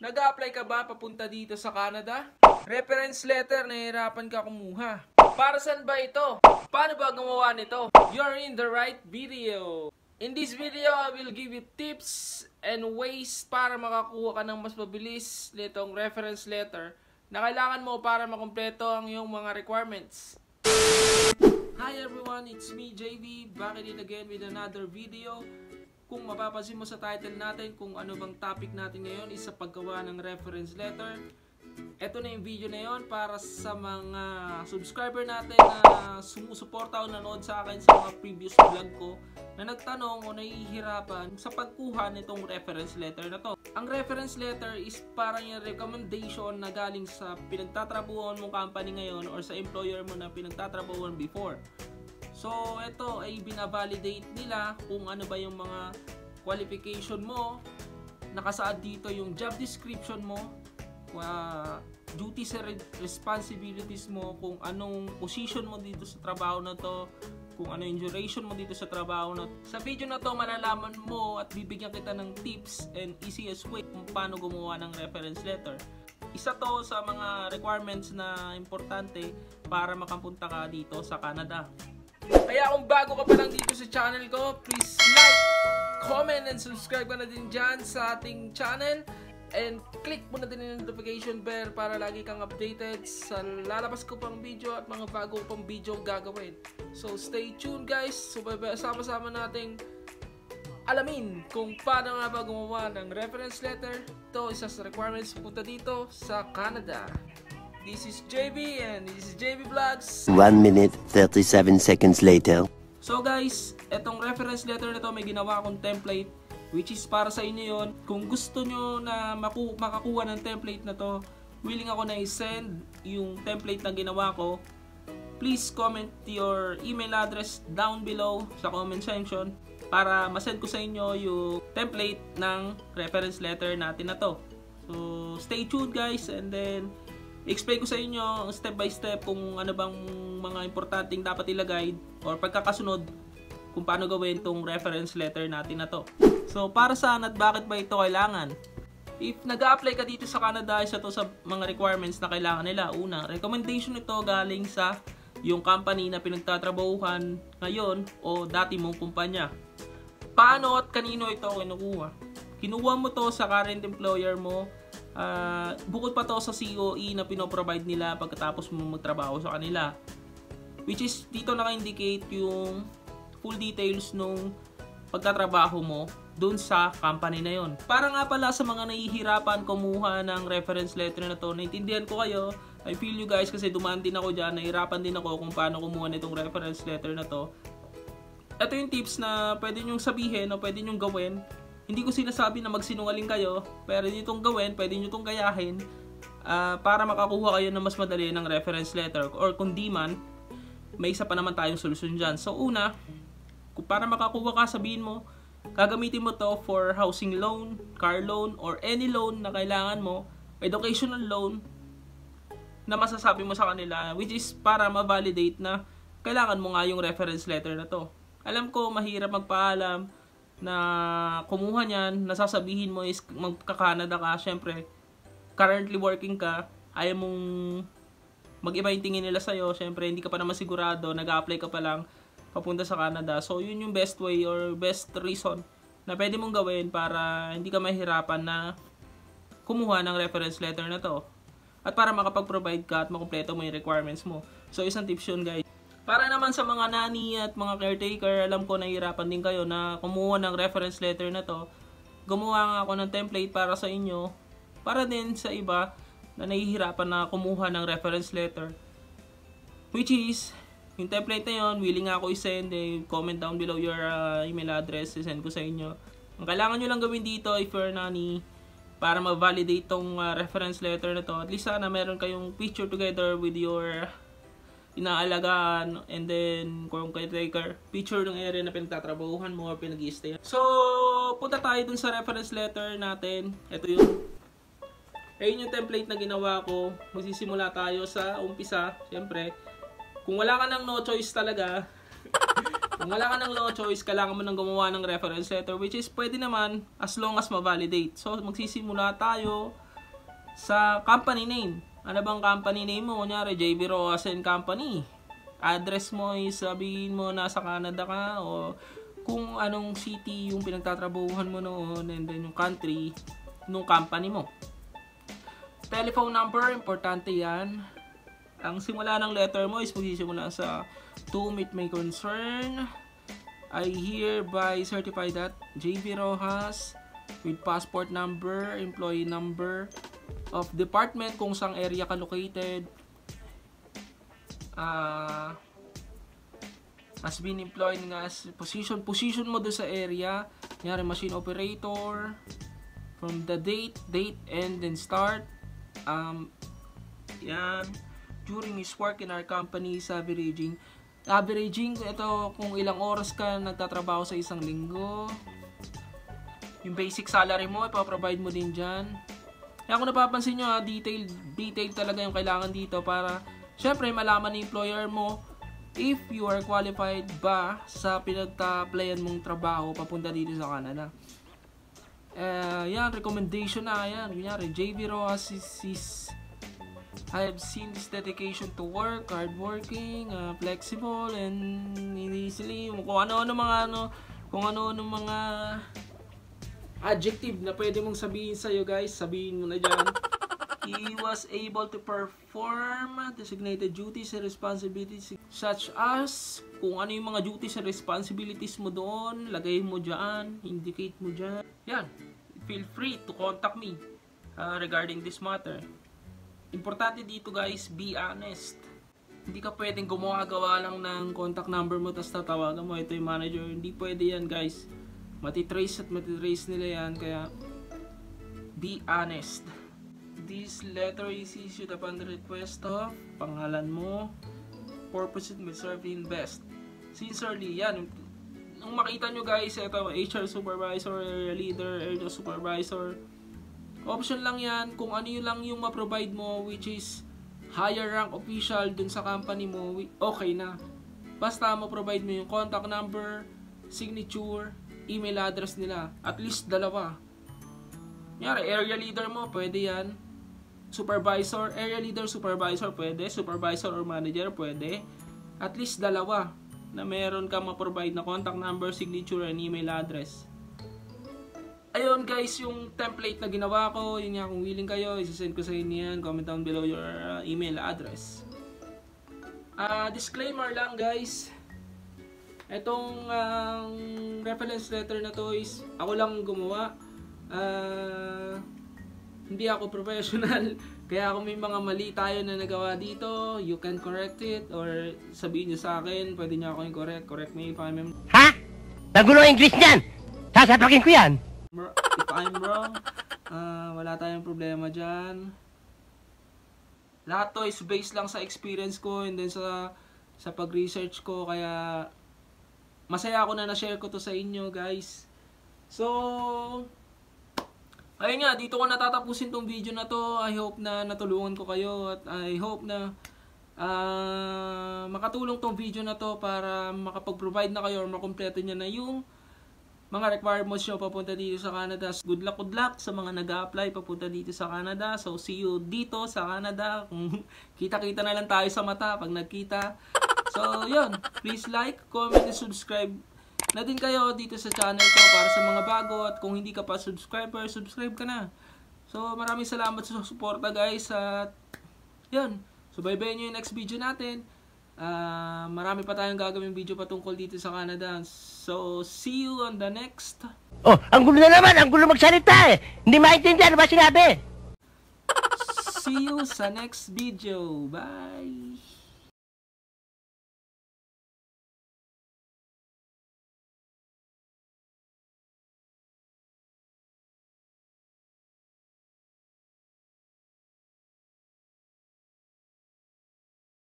Nag-a-apply ka ba papunta dito sa Canada? Reference letter, nahihirapan ka kumuha. Para saan ba ito? Paano ba gumawa nito? You're in the right video. In this video, I will give you tips and ways para makakuha ka ng mas mabilis nitong reference letter na kailangan mo para makumpleto ang iyong mga requirements. Hi everyone, it's me JV, back in again with another video. Kung mapapansin mo sa title natin kung ano bang topic natin ngayon is sa paggawa ng reference letter. Ito na yung video na yon para sa mga subscriber natin na sumusuporta o nanood sa akin sa mga previous vlog ko na nagtanong o nahihirapan sa pagkuha nitong reference letter na to. Ang reference letter is parang yung recommendation na galing sa pinagtatrabuhan mong company ngayon or sa employer mo na pinagtatrabuhan before. So, ito ay binavalidate nila kung ano ba yung mga qualification mo. Nakasaad dito yung job description mo, uh, duties and responsibilities mo, kung anong position mo dito sa trabaho na to, kung ano yung duration mo dito sa trabaho na. Sa video na to, malalaman mo at bibigyan kita ng tips and easiest way kung paano gumawa ng reference letter. Isa to sa mga requirements na importante para makapunta ka dito sa Canada. Kaya kung bago ka pa lang dito sa channel ko, please like, comment, and subscribe ka na din dyan sa ating channel. And click mo na din yung notification bell para lagi kang updated sa lalabas ko pang video at mga bago pang video gagawin. So stay tuned guys. So sama-sama nating alamin kung paano nga ba gumawa ng reference letter. Ito isa sa requirements punta dito sa Canada. This is JB and this is JB Vlogs. 1 minute 37 seconds later. So guys, etong reference letter na to may ginawa akong template which is para sa inyo yon. Kung gusto nyo na maku makakuha ng template na to, willing ako na i-send yung template na ginawa ko. Please comment your email address down below sa comment section para masend ko sa inyo yung template ng reference letter natin na to. So, stay tuned guys and then explain ko sa inyo step by step kung ano bang mga importanteng dapat ilagay or pagkakasunod kung paano gawin tong reference letter natin na to. So, para saan at bakit ba ito kailangan? If nag apply ka dito sa Canada, isa to sa mga requirements na kailangan nila. Una, recommendation ito galing sa yung company na pinagtatrabahuhan ngayon o dati mong kumpanya. Paano at kanino ito kinukuha? Kinuha mo to sa current employer mo Uh, bukod pa to sa COE na pinoprovide nila pagkatapos mo magtrabaho sa kanila. Which is, dito naka-indicate yung full details nung pagtatrabaho mo dun sa company na yon. Para nga pala sa mga nahihirapan kumuha ng reference letter na to, naintindihan ko kayo, I feel you guys kasi dumaan din ako dyan, nahihirapan din ako kung paano kumuha nitong reference letter na to. Ito yung tips na pwede nyong sabihin o pwede nyong gawin hindi ko sinasabi na magsinungaling kayo, pero nyo itong gawin, pwede nyo itong gayahin uh, para makakuha kayo ng mas madali ng reference letter. Or kung di man, may isa pa naman tayong solusyon dyan. So una, para makakuha ka, sabihin mo, gagamitin mo to for housing loan, car loan, or any loan na kailangan mo, educational loan, na masasabi mo sa kanila, which is para ma-validate na kailangan mo nga yung reference letter na to. Alam ko, mahirap magpaalam, na kumuha niyan, nasasabihin mo is magka-Canada ka, syempre, currently working ka, ayaw mong mag-iba yung tingin nila sa'yo, syempre, hindi ka pa naman sigurado, nag-apply ka pa lang, papunta sa Canada. So, yun yung best way or best reason na pwede mong gawin para hindi ka mahirapan na kumuha ng reference letter na to. At para makapag-provide ka at makumpleto mo yung requirements mo. So, isang tips yun, guys. Para naman sa mga nani at mga caretaker, alam ko nahihirapan din kayo na kumuha ng reference letter na to. Gumawa nga ako ng template para sa inyo. Para din sa iba na nahihirapan na kumuha ng reference letter. Which is, yung template na yon willing ako i-send. Eh, comment down below your uh, email address. I-send ko sa inyo. Ang kailangan nyo lang gawin dito if you're nani para ma-validate tong uh, reference letter na to. At least sana meron kayong picture together with your inaalagaan and then kung caretaker picture ng area na pinagtatrabahuhan mo or pinag stay So, punta tayo dun sa reference letter natin. Ito yung ayun yung template na ginawa ko. Magsisimula tayo sa umpisa. Siyempre, kung wala ka nang no choice talaga, kung wala ka nang no choice, kailangan mo nang gumawa ng reference letter which is pwede naman as long as ma-validate. So, magsisimula tayo sa company name. Ano bang company name mo? Kunyari, JB Rojas and Company. Address mo sabihin mo nasa Canada ka o kung anong city yung pinagtatrabuhan mo noon and then yung country nung company mo. Telephone number, importante yan. Ang simula ng letter mo is magsisimula sa to meet my concern. I hereby certify that JV Rojas with passport number, employee number of department kung saan area ka located. Ah has been employed nga as position position mo doon sa area. Nyari machine operator from the date date end and start. Um yan. During his work in our company is averaging averaging ito kung ilang oras ka nagtatrabaho sa isang linggo. Yung basic salary mo ipaprovide mo din dyan kaya kung napapansin nyo ha, detail, detail talaga yung kailangan dito para syempre malaman ng employer mo if you are qualified ba sa pinagta-applyan mong trabaho papunta dito sa Canada. Uh, yan, recommendation na yan. Kunyari, JV Rojas is, is I have seen his dedication to work, hardworking, uh, flexible, and easily, kung ano-ano mga ano, kung ano-ano mga adjective na pwede mong sabihin sa'yo guys, sabihin mo na dyan. He was able to perform designated duties and responsibilities such as kung ano yung mga duties and responsibilities mo doon, lagay mo dyan, indicate mo dyan. Yan, feel free to contact me uh, regarding this matter. Importante dito guys, be honest. Hindi ka pwedeng gumawa-gawa lang ng contact number mo tapos tatawagan mo, ito yung manager. Hindi pwede yan guys. Matitrace at matitrace nila yan, kaya be honest. This letter is issued upon the request of pangalan mo, purpose it will serve in best. Sincerely, yan. Nung makita nyo guys, ito, HR supervisor, leader, area supervisor. Option lang yan kung ano yung lang yung ma-provide mo which is higher rank official dun sa company mo, okay na. Basta ma-provide mo yung contact number, signature, email address nila. At least dalawa. Nyari, area leader mo, pwede yan supervisor, area leader, supervisor, pwede. Supervisor or manager, pwede. At least dalawa na meron ka ma-provide na contact number, signature, and email address. Ayun guys, yung template na ginawa ko, yun nga kung willing kayo, isasend ko sa inyo yan. Comment down below your uh, email address. Uh, disclaimer lang guys. Itong uh, reference letter na to is ako lang gumawa. Uh, hindi ako professional. Kaya kung may mga mali tayo na nagawa dito, you can correct it or sabihin nyo sa akin, pwede nyo ako yung correct. Correct me if I'm Ha? Nagulo English niyan! Sasapakin ko yan! if I'm wrong. Uh, wala tayong problema dyan. Lahat to is based lang sa experience ko and then sa sa pag-research ko kaya masaya ako na na-share ko to sa inyo guys. So, Ayun nga, dito ko natatapusin tong video na to. I hope na natulungan ko kayo at I hope na uh, makatulong tong video na to para makapag-provide na kayo or makompleto niya na yung mga requirements nyo papunta dito sa Canada. Good luck, good luck sa mga nag apply papunta dito sa Canada. So, see you dito sa Canada. Kita-kita na lang tayo sa mata pag nagkita. So, yun. Please like, comment, and subscribe na din kayo dito sa channel ko para sa mga bago at kung hindi ka pa subscriber, subscribe ka na. So maraming salamat sa suporta guys at yun, subaybayan nyo yung next video natin. Uh, marami pa tayong gagawin video patungkol dito sa Canada. So see you on the next. Oh, ang gulo na naman, ang gulo magsalita eh. Hindi maintindihan ba sinabi? See you sa next video. Bye!